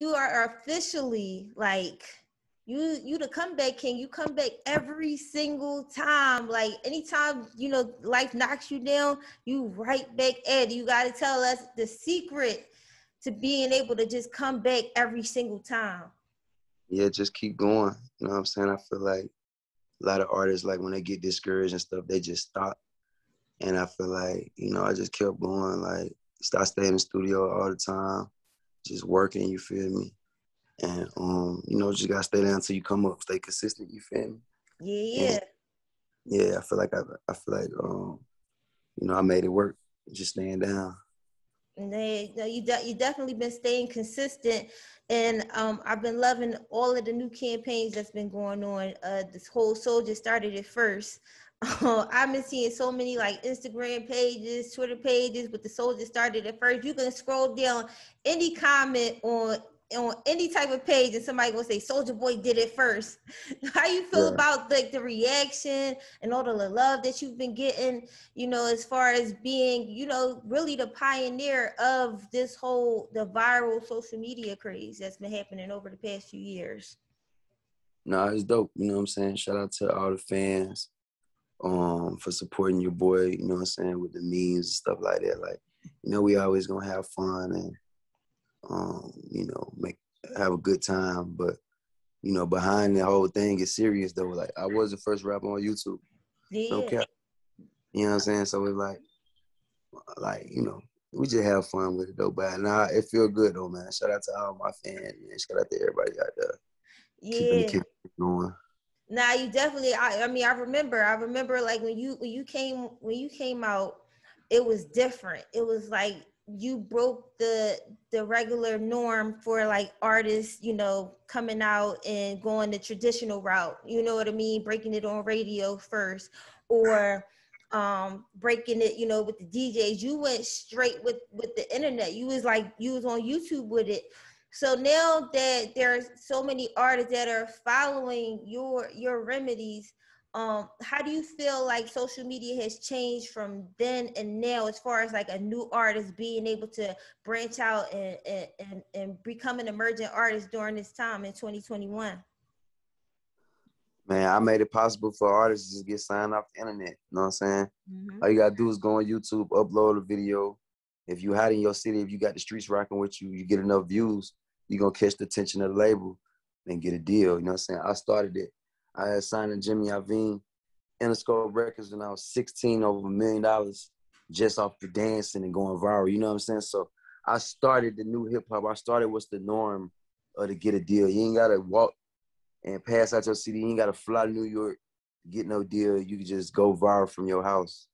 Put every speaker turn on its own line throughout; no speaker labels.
you are officially like you you the comeback king. You come back every single time. Like anytime you know life knocks you down, you right back at. You got to tell us the secret to being able to just come back every single time.
Yeah, just keep going. You know what I'm saying? I feel like a lot of artists, like when they get discouraged and stuff, they just stop. And I feel like, you know, I just kept going, like, I staying in the studio all the time, just working, you feel me? And um, you know, just gotta stay down until you come up, stay consistent, you feel me?
Yeah, yeah.
Yeah, I feel like I I feel like um, you know, I made it work, just staying down.
And they, you, de- you definitely been staying consistent, and um, I've been loving all of the new campaigns that's been going on. Uh, this whole Soulja started it first. I've been seeing so many like Instagram pages, Twitter pages with the Soulja started at first. You can scroll down any comment on on any type of page and somebody gonna say Soulja Boy did it first. How you feel yeah. about like the reaction and all the love that you've been getting, you know, as far as being, you know, really the pioneer of this whole the viral social media craze that's been happening over the past few years.
No, it's dope. You know what I'm saying? Shout out to all the fans um for supporting your boy, you know what I'm saying, with the memes and stuff like that. Like, you know, we always gonna have fun and um, you know, make have a good time. But you know, behind the whole thing is serious though. Like I was the first rapper on YouTube.
Yeah. No cap.
You know what I'm saying? So it's like like, you know, we just have fun with it though. But nah, it feel good though, man. Shout out to all my fans, man. Shout out to everybody out there.
Yeah. Keeping the going. Nah, you definitely I, I mean I remember I remember like when you when you came when you came out, it was different. It was like you broke the the regular norm for like artists you know coming out and going the traditional route. You know what i mean? Breaking it on radio first or um breaking it you know with the djs you went straight with with the internet. You was like you was on youtube with it so now that there's so many artists that are following your your remedies um how do you feel like social media has changed from then and now as far as like a new artist being able to branch out and and and, become an emerging artist during this time in 2021
man i made it possible for artists to get signed off the internet you know what i'm saying mm-hmm. all you gotta do is go on youtube upload a video if you hide in your city if you got the streets rocking with you you get enough views you're gonna catch the attention of the label and get a deal you know what i'm saying i started it I had signed to Jimmy Iovine, Interscope Records when I was 16, over a million dollars just off the dancing and going viral. You know what I'm saying? So I started the new hip hop. I started what's the norm to get a deal. You ain't gotta walk and pass out your CD. You ain't gotta fly to New York get no deal. You can just go viral from your house.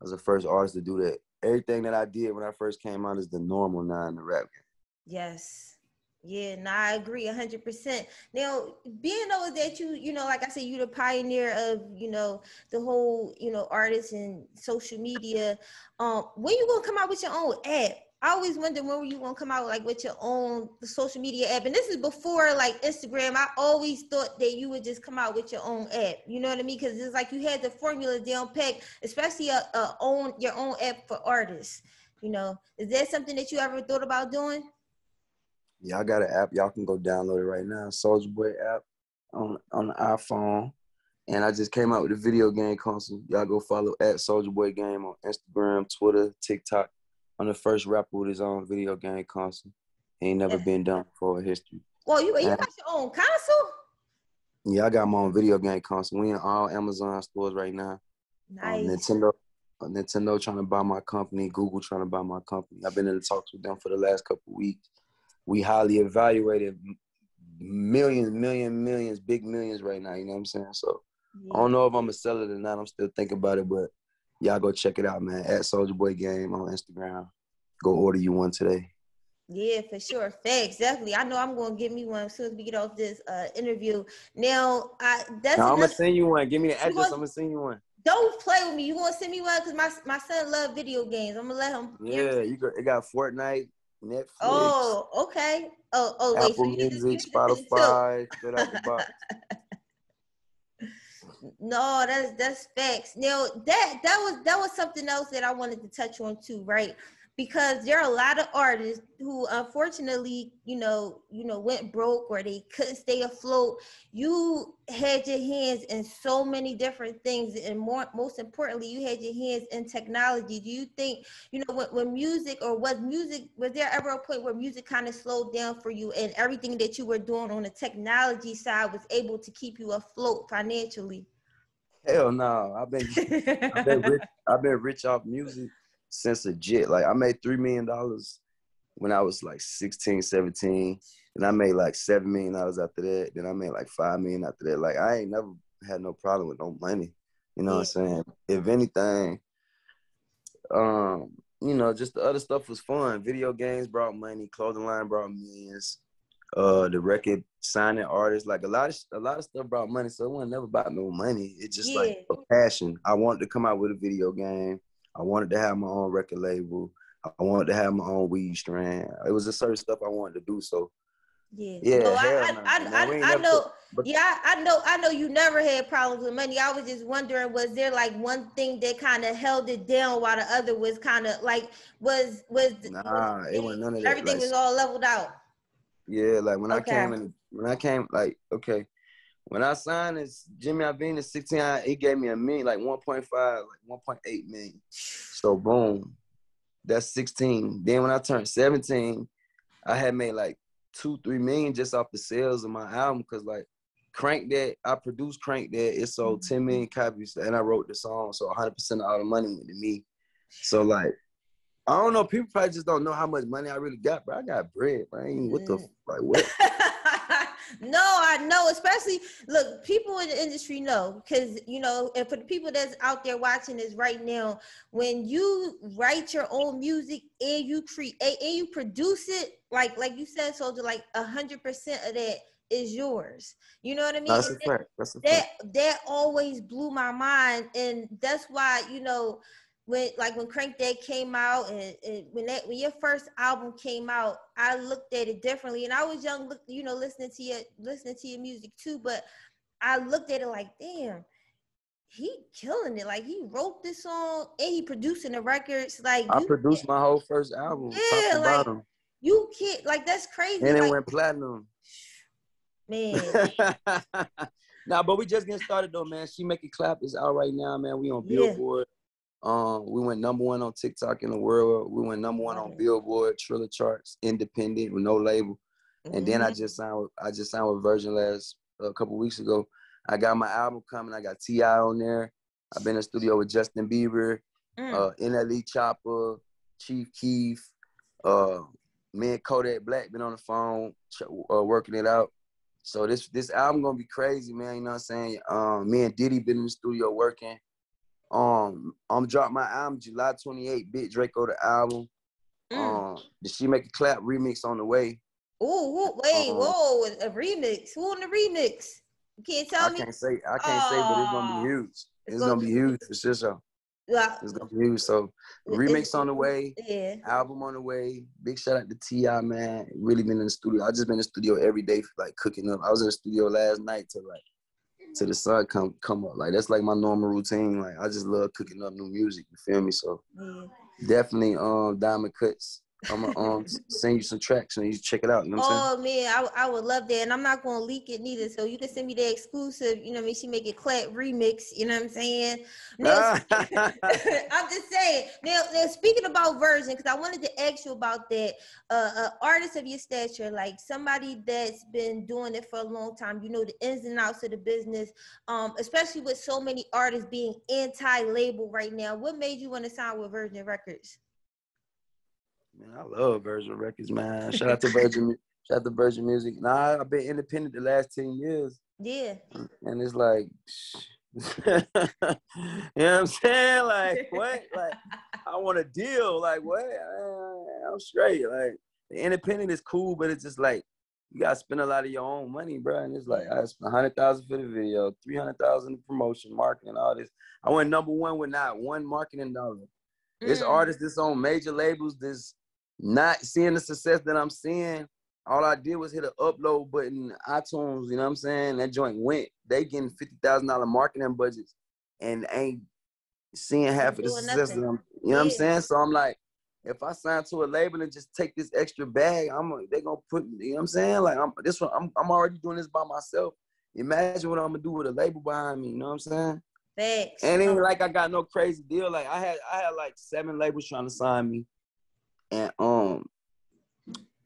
I was the first artist to do that. Everything that I did when I first came out is the normal now in the rap game.
Yes. Yeah, no, I agree hundred percent. Now, being though that you, you know, like I said, you're the pioneer of, you know, the whole, you know, artists and social media. Um, when you gonna come out with your own app? I always wonder when were you gonna come out like with your own social media app? And this is before like Instagram. I always thought that you would just come out with your own app. You know what I mean? Because it's like you had the formula down packed, especially a, a own your own app for artists. You know, is that something that you ever thought about doing?
Yeah, I got an app. Y'all can go download it right now. Soulja Boy app on on the iPhone. And I just came out with a video game console. Y'all go follow at Soulja Boy Game on Instagram, Twitter, TikTok. I'm the first rapper with his own video game console. Ain't never yeah. been done before in history.
Well, you, you got your own console?
Yeah, I got my own video game console. We in all Amazon stores right now.
Um,
nice. Um, Nintendo, Nintendo trying to buy my company. Google trying to buy my company. I've been in talks with them for the last couple weeks we highly evaluated millions, million, millions, big millions right now. You know what I'm saying? So yeah. I don't know if I'm gonna sell it or not. I'm still thinking about it, but y'all go check it out, man. At Soulja Boy Game on Instagram. Go order you one today.
Yeah, for sure. Thanks. Definitely. I know I'm gonna get me one as soon as we get off this uh, interview. Now, I that's.
I'm gonna send you one. Give me the address. Gonna, I'm gonna send you one.
Don't play with me. You gonna send me one because my my son love video games. I'm gonna let him.
Yeah, you got it. Got Fortnite, Netflix.
Oh, okay. Oh, oh, wait.
Apple so Music, Spotify, out the box.
No, that's that's facts. Now that that was that was something else that I wanted to touch on too, right? Because there are a lot of artists who unfortunately you know you know went broke or they couldn't stay afloat. You had your hands in so many different things and more most importantly you had your hands in technology. Do you think you know when, when music or was music was there ever a point where music kind of slowed down for you and everything that you were doing on the technology side was able to keep you afloat financially?
Hell no. I've been i've been rich i've been rich off music since jet. Like I made three million dollars when I was like 16, 17. And I made like seven million dollars after that. Then I made like five million after that. Like I ain't never had no problem with no money. You know what I'm saying? If anything, um, you know, just the other stuff was fun. Video games brought money, clothing line brought millions. Uh, the record signing artists, like a lot of a lot of stuff brought money. So it wasn't never about no money. It's just yeah. like a passion. I wanted to come out with a video game. I wanted to have my own record label. I wanted to have my own weed strand. It was a certain stuff I wanted to do. So
yeah, yeah. No, I, I, I, I, I know. Put, yeah, I know. I know you never had problems with money. I was just wondering, was there like one thing that kind of held it down while the other was kind of like was was
nah, was, it wasn't none of that.
Everything like, was all leveled out.
Yeah, like when okay. I came in, when I came, like okay, when I signed as Jimmy Iovine at 16, he gave me a million, like 1.5, like 1.8 million. So boom, that's 16. Then when I turned 17, I had made like two, three million just off the sales of my album. Cause like Crank That, I produced Crank That, it sold mm-hmm. 10 million copies and I wrote the song. So 100% of all the money went to me. So like, I don't know. People probably just don't know how much money I really got, bro. I got bread, bro. what the like what?
no, I know, especially look, people in the industry know because you know, and for the people that's out there watching this right now, when you write your own music and you create and you produce it, like like you said, Soulja, like a hundred percent of that is yours. You know what I mean?
That's a fact. That's a
fact. That that always blew my mind, and that's why you know when like when Crank That came out and, and, when that when your first album came out, I looked at it differently. And I was young, look, you know, listening to your listening to your music too, but I looked at it like, damn, he killing it. Like he wrote this song and he producing the records. Like
I produced my whole first album.
Yeah, like bottom. you can't like that's crazy.
And
it
like, went platinum.
Man.
nah, but we just getting started though, man. She make it clap is out right now, man. We on Billboard. Yeah. Um, we went number one on TikTok in the world. We went number one on Billboard, Triller charts, independent with no label. Mm-hmm. And then I mm-hmm. just signed. With, I just signed with Virgin last a couple weeks ago. I got my album coming. I got T.I. on there. I've been in the studio with Justin Bieber, mm. uh, NLE Choppa, Chief Keef, uh, me and Kodak Black been on the phone uh, working it out. So this this album gonna be crazy, man. You know what I'm saying? Um, me and Diddy been in the studio working. Um, I'm dropping my album July 28, Big Draco the album. Mm. Um, did she make a clap remix on the way?
Ooh, wait, um, whoa, a remix. Who on the remix? You can't tell
I
me.
I can't say. I can't say, but it's gonna be huge. It's, it's gonna, gonna, be huge for sure. So. Yeah. It's gonna be huge. So remix on the way.
Yeah.
Album on the way. Big shout out to T.I. man. Really been in the studio. I just been in the studio every day for like cooking up. I was in the studio last night to like to the sun come come up. Like that's like my normal routine. Like I just love cooking up new music. You feel me? So yeah. definitely um Diamond Kuts I'm gonna um send you some tracks and you check it out. You know
oh man, I, I would love that, and I'm not gonna leak it neither. So you can send me the exclusive. You know, I mean, she make it clap remix. You know what I'm saying? Now, I'm just saying. Now, now speaking about Virgin, because I wanted to ask you about that. Uh, uh, artist of your stature, like somebody that's been doing it for a long time. You know the ins and outs of the business. Um, especially with so many artists being anti-label right now. What made you want to sign with Virgin Records?
Man, I love Virgin Records, man. Shout out to Virgin, shout out to Virgin Music. Nah, I've been independent the last ten years.
Yeah.
And it's like, you know what I'm saying? Like what? Like I want a deal. Like what? I'm straight. Like the independent is cool, but it's just like you gotta spend a lot of your own money, bro. And it's like I spent a hundred thousand for the video, three hundred thousand promotion, marketing, all this. I went number one with not one marketing dollar. This mm. artist, this on major labels, this not seeing the success that I'm seeing, all I did was hit an upload button, iTunes, you know what I'm saying? That joint went. They getting fifty thousand dollar marketing budgets and ain't seeing half of the success that I'm, you know yeah. what I'm saying? So I'm like, if I sign to a label and just take this extra bag, I'm they gonna put you know what I'm saying? Like I'm this one I'm I'm already doing this by myself. Imagine what I'm gonna do with a label behind me, you know what I'm saying?
Thanks.
And ain't like I got no crazy deal. Like I had I had like seven labels trying to sign me. And um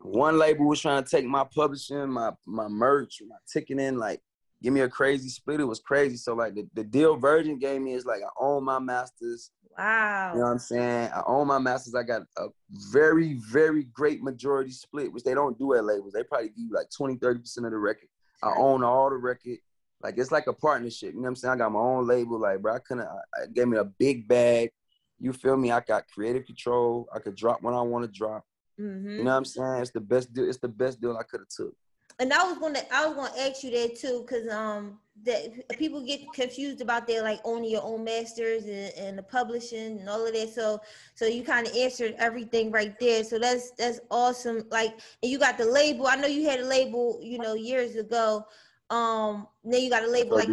one label was trying to take my publishing, my my merch, my ticketing, like give me a crazy split. It was crazy. So like the, the deal Virgin gave me is like I own my masters.
Wow.
You know what I'm saying? I own my masters. I got a very, very great majority split, which they don't do at labels. They probably give you like 20, 30% of the record. I own all the record. Like it's like a partnership. You know what I'm saying? I got my own label. Like, bro, I couldn't I, I gave me a big bag. You feel me? I got creative control. I could drop when I want to drop. Mm-hmm. You know what I'm saying? It's the best deal. It's the best deal I could have took
and I was gonna I was gonna ask you that too, cause um that people get confused about their like owning your own masters and, and the publishing and all of that. So so you kind of answered everything right there. So that's that's awesome. Like and you got the label. I know you had a label, you know, years ago. Um, then you got a label like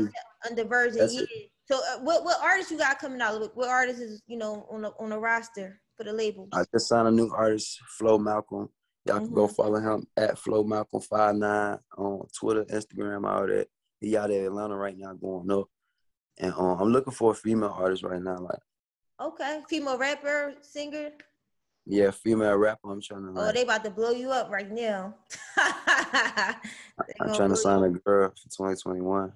under Virgin. Yeah. So uh, what what artists you got coming out? What artists is you know on the on the roster for the label?
I just signed a new artist, Flo Malcolm. Y'all mm-hmm. can go mm-hmm. follow him at Flo Malcolm Five Nine on Twitter, Instagram, all that. He out in Atlanta right now going up. And um, I'm looking for a female artist right now. Like
Okay. Female rapper, singer?
Yeah, female rapper. I'm trying to
like, Oh, they about to blow you up right now.
I'm trying to sign a girl for 2021.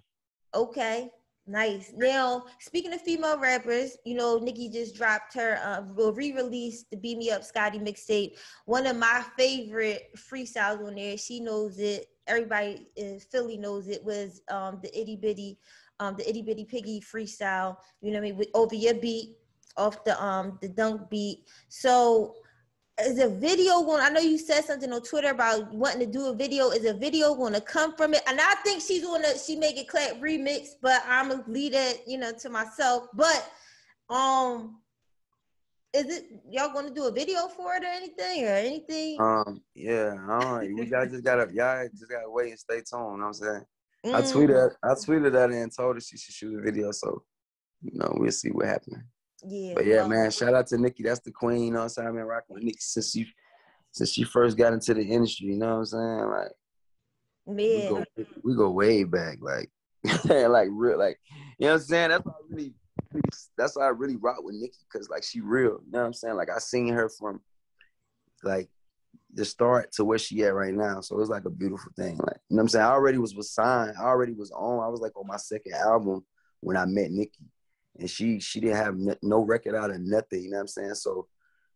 Okay. Nice. Now, speaking of female rappers, you know, Nicki just dropped her uh, re-release the "Beam Me Up Scotty" mixtape. One of my favorite freestyles on there. She knows it. Everybody in Philly knows it. Was um, the itty bitty, um, the itty bitty piggy freestyle. You know what I mean? With over your beat, off the um the dunk beat. So is a video going i know you said something on twitter about wanting to do a video. Is a video going to come from it? And i think she's going to she make it clap remix but i'm gonna leave it you know to myself. But um is it y'all going to do a video for it or anything or anything?
Um yeah all right you guys just gotta y'all just gotta wait and stay tuned you know what i'm saying? Mm. i tweeted i tweeted that and told her she should shoot a video so you know we'll see what happens
yeah.
But yeah, man, shout out to Nicki. That's the queen. You know what I'm saying? I've been rocking with Nicki since she since she first got into the industry. You know what I'm saying? Like,
man,
we go, we go way back. Like, like real. Like, you know what I'm saying? That's why I really, that's why I really rock with Nicki, because like she real. You know what I'm saying? Like I seen her from like the start to where she at right now. So it's like a beautiful thing. Like, you know what I'm saying? I already was was signed. I already was on. I was like on my second album when I met Nicki and she she didn't have no record out of nothing. You know what I'm saying? So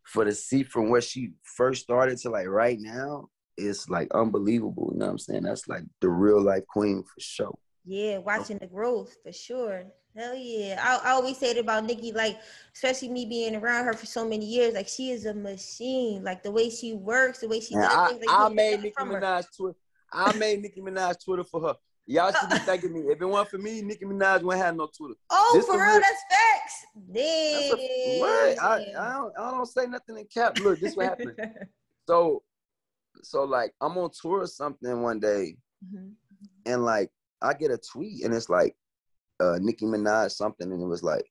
for the see from where she first started to like right now, it's like unbelievable. You know what I'm saying? That's like the real life queen for sure.
Yeah, watching the growth for sure. Hell yeah. I, I always say it about Nicki, like, especially me being around her for so many years, like she is a machine. Like the way she works, the way she does
I,
things.
Like, I made Nicki Minaj Twitter. I made Nicki Minaj Twitter for her. Y'all should be thanking me. If it weren't for me, Nicki Minaj wouldn't have no Twitter.
Oh, this for real, real, that's facts. Damn. That's a,
what? I, I, don't, I don't say nothing in cap. Look, this what happened. so, so like I'm on tour or something one day, mm-hmm. and like I get a tweet, and it's like uh Nicki Minaj something, and it was like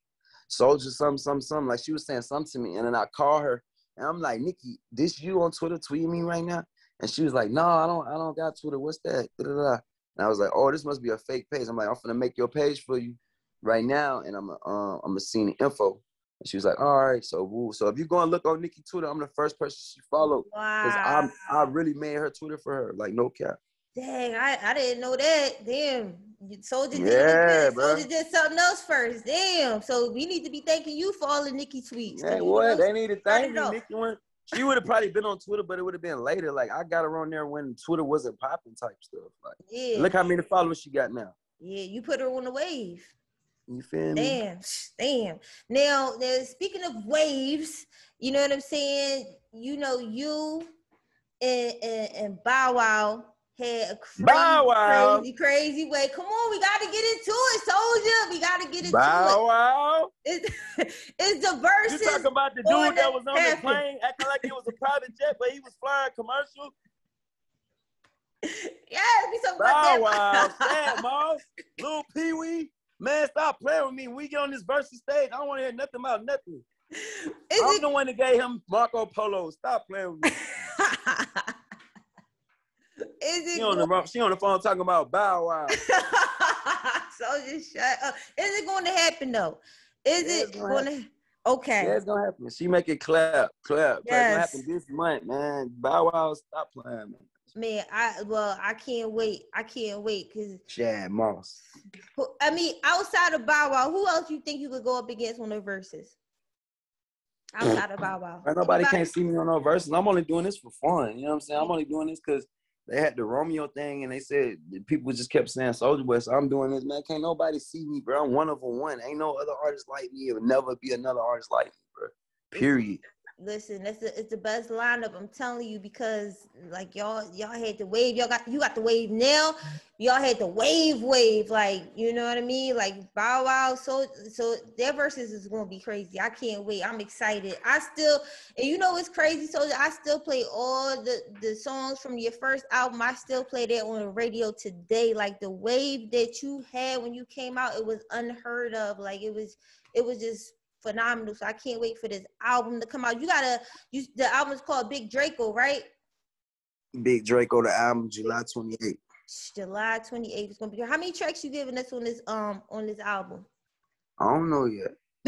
Soulja some some some like she was saying something to me, and then I call her, and I'm like Nicki, this you on Twitter tweeting me right now? And she was like, No, I don't I don't got Twitter. What's that? Da-da-da. And I was like, oh, this must be a fake page. I'm like, I'm gonna make your page for you right now, and I'm uh, I'm gonna see the info. And she was like, all right, so woo. So if you go and look on Nicki Twitter, I'm the first person she followed. Wow. Cause I I really made her Twitter for her, like no cap.
Dang, I, I didn't know that. Damn. Soulja
yeah,
did, did something else first. Damn. So we need to be thanking you for all the Nicki tweets.
Yeah, what? They need to thank me. Nicki went she would have probably been on Twitter, but it would have been later. Like I got her on there when Twitter wasn't popping type stuff. Like, yeah. Look how many followers she got now.
Yeah, you put her on the wave.
You feel
me? Damn, damn. Now, now, speaking of waves, you know what I'm saying? You know, you and, and, and Bow Wow had a crazy, Bow Wow. crazy, crazy way. Come on, we got to get into it, Soulja. We got to get into
Bow it. Wow.
It's, it's the Verzuz.
You talking about the dude that was on the plane acting like it was a private jet, but he was flying commercial?
Yes, we talking Bow
about that. Wow, Moss, Little Pee Wee. Man, stop playing with me. We get on this Verzuz stage, I don't want to hear nothing about nothing. Is I'm it... the one that gave him Marco Polo. Stop playing with me. Is it she on, the, she on the phone talking about Bow Wow.
so just shut up. Is it going to happen though? Is yeah, it going to? Okay.
Yeah, it's gonna happen. She make it clap, clap. Yes. It's gonna happen this month, man. Bow Wow, stop playing, man.
Man, I well, I can't wait. I can't wait because
Shad Moss.
I mean, outside of Bow Wow, who else you think you could go up against on the Verzuz? Outside of Bow Wow.
Nobody can't see me on no Verzuz. I'm only doing this for fun. You know what I'm saying? I'm only doing this because they had the Romeo thing and they said people just kept saying Soulja Boy. So I'm doing this, man. Can't nobody see me, bro. I'm one of a one. Ain't no other artist like me. It'll never be another artist like me, bro. Period
listen, it's the, it's the best lineup. I'm telling you because like y'all y'all had the wave. Y'all got you got the wave now. Y'all had the wave wave. Like you know what I mean? Like Bow Wow. So so their Verzuz is gonna be crazy. I can't wait. I'm excited. I still and you know it's crazy. So I still play all the the songs from your first album. I still play that on the radio today. Like the wave that you had when you came out, it was unheard of. Like it was it was just phenomenal. So I can't wait for this album to come out. You gotta you the album's called Big Draco, right?
Big Draco, the album July 28th.
July 28th is gonna be here. How many tracks you giving us on this um on this album?
I don't know yet.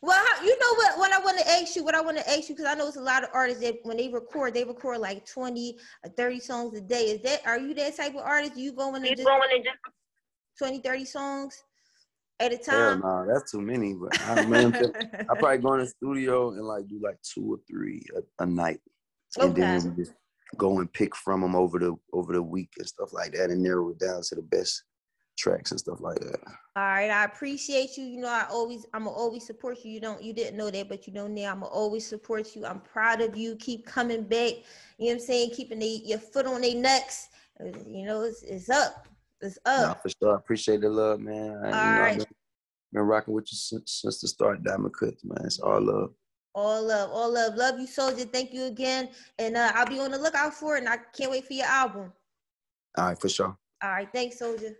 well, how, you know what? What I want to ask you, what I want to ask you, because I know it's a lot of artists that when they record, they record like twenty or thirty songs a day. Is that are you that type of artist? You going and just, going and just 20, 30 songs? At a time?
Hell nah, that's too many. But I, man, I probably go in the studio and like do like two or three a, a night, and okay. then just go and pick from them over the over the week and stuff like that, and narrow it down to the best tracks and stuff like that.
All right, I appreciate you. You know, I always I'm always support you. You don't you didn't know that, but you know now I'm always support you. I'm proud of you. Keep coming back. You know what I'm saying? Keeping the, your foot on their necks. You know, it's, it's up. It's up.
Nah, for sure. I appreciate the love, man. All
I, right.
Been, rocking with you since, since the start, Diamond Kuts, man. It's all love.
All love, all love. Love you, Soulja. Thank you again. And uh, I'll be on the lookout for it. And I can't wait for your album.
All right, for sure.
All right. Thanks, Soulja.